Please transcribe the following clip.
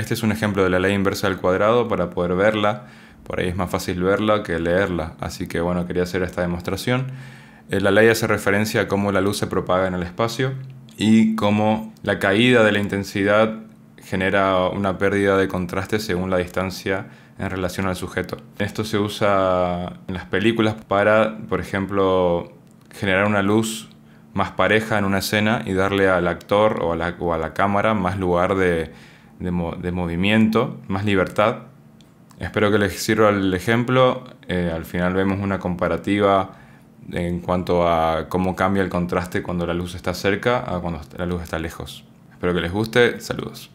Este es un ejemplo de la ley inversa del cuadrado para poder verla. Por ahí es más fácil verla que leerla. Así que bueno, quería hacer esta demostración. Eh, la ley hace referencia a cómo la luz se propaga en el espacio y cómo la caída de la intensidad genera una pérdida de contraste según la distancia en relación al sujeto. Esto se usa en las películas para, por ejemplo, generar una luz más pareja en una escena y darle al actor o a la, o a la cámara más lugar de, de, movimiento, más libertad. Espero que les sirva el ejemplo. Eh, al final vemos una comparativa en cuanto a cómo cambia el contraste cuando la luz está cerca a cuando la luz está lejos. Espero que les guste. Saludos.